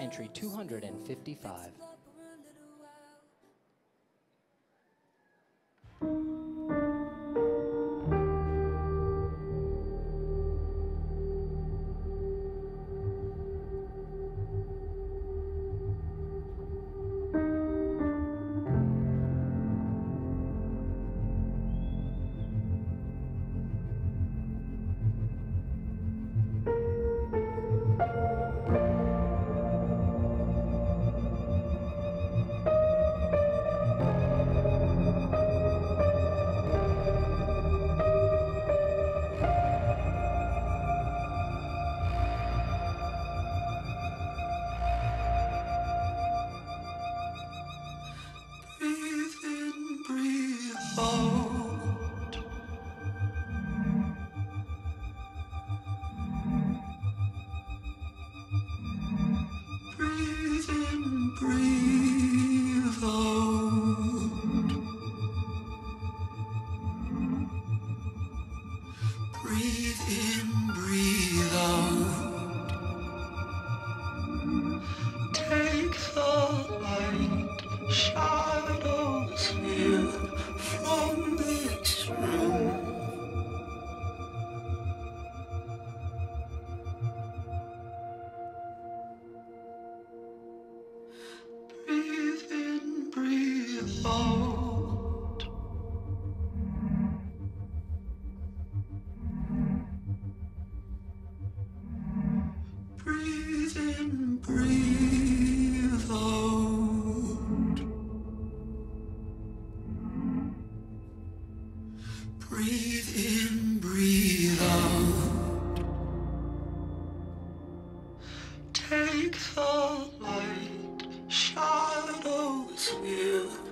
entry 255. Breathe in, breathe fault. Breathe in, breathe out. Breathe in, breathe out. Take the light shadows will